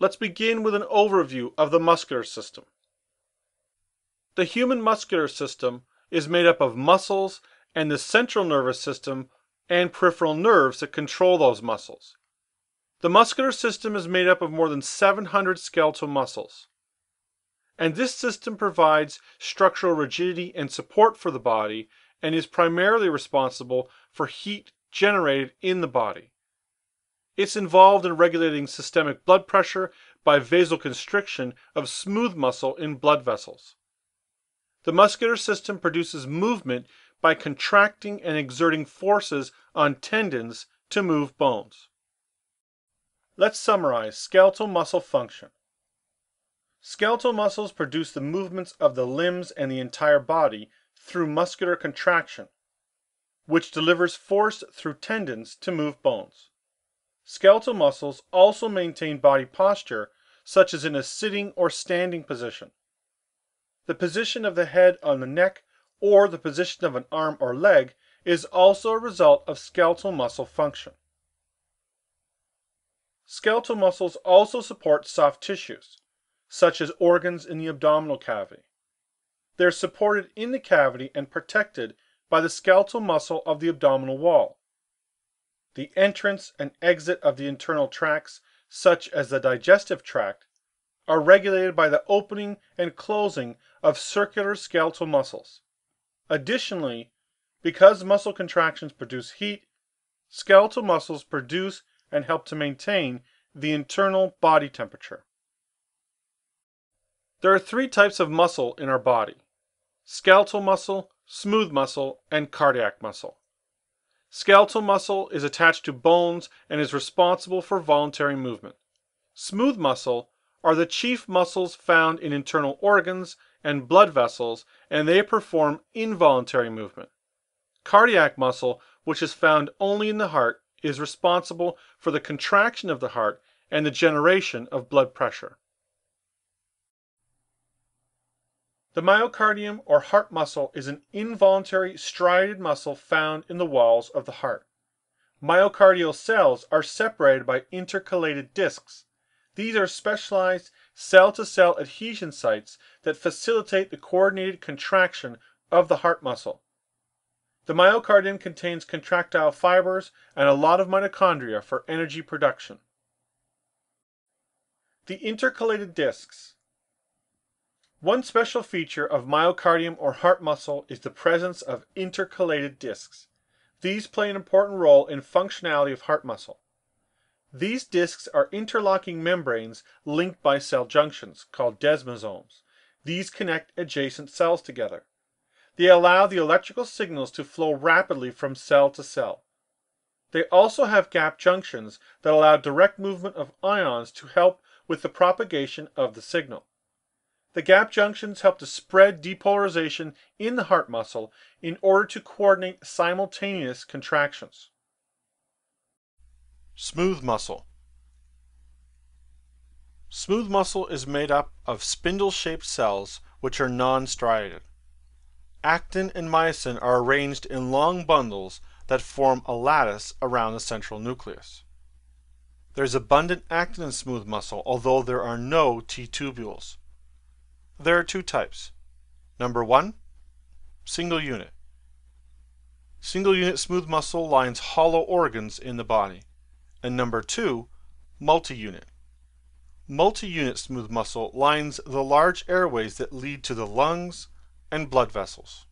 Let's begin with an overview of the muscular system. The human muscular system is made up of muscles and the central nervous system and peripheral nerves that control those muscles. The muscular system is made up of more than 700 skeletal muscles. And this system provides structural rigidity and support for the body and is primarily responsible for heat generated in the body. It's involved in regulating systemic blood pressure by vasoconstriction of smooth muscle in blood vessels. The muscular system produces movement by contracting and exerting forces on tendons to move bones. Let's summarize skeletal muscle function. Skeletal muscles produce the movements of the limbs and the entire body through muscular contraction, which delivers force through tendons to move bones. Skeletal muscles also maintain body posture, such as in a sitting or standing position. The position of the head on the neck or the position of an arm or leg is also a result of skeletal muscle function. Skeletal muscles also support soft tissues, such as organs in the abdominal cavity. They are supported in the cavity and protected by the skeletal muscle of the abdominal wall. The entrance and exit of the internal tracts, such as the digestive tract, are regulated by the opening and closing of circular skeletal muscles. Additionally, because muscle contractions produce heat, skeletal muscles produce and help to maintain the internal body temperature. There are three types of muscle in our body skeletal muscle, smooth muscle, and cardiac muscle. Skeletal muscle is attached to bones and is responsible for voluntary movement. Smooth muscle are the chief muscles found in internal organs and blood vessels, and they perform involuntary movement. Cardiac muscle, which is found only in the heart, is responsible for the contraction of the heart and the generation of blood pressure. The myocardium or heart muscle is an involuntary striated muscle found in the walls of the heart. Myocardial cells are separated by intercalated discs. These are specialized cell to cell adhesion sites that facilitate the coordinated contraction of the heart muscle. The myocardium contains contractile fibers and a lot of mitochondria for energy production. The intercalated discs. One special feature of myocardium or heart muscle is the presence of intercalated discs. These play an important role in functionality of heart muscle. These discs are interlocking membranes linked by cell junctions, called desmosomes. These connect adjacent cells together. They allow the electrical signals to flow rapidly from cell to cell. They also have gap junctions that allow direct movement of ions to help with the propagation of the signal. The gap junctions help to spread depolarization in the heart muscle in order to coordinate simultaneous contractions. Smooth muscle. Smooth muscle is made up of spindle-shaped cells which are non-striated. Actin and myosin are arranged in long bundles that form a lattice around the central nucleus. There is abundant actin in smooth muscle, although there are no T-tubules. There are two types. Number one, single unit. Single unit smooth muscle lines hollow organs in the body. And number two, multi-unit. Multi-unit smooth muscle lines the large airways that lead to the lungs and blood vessels.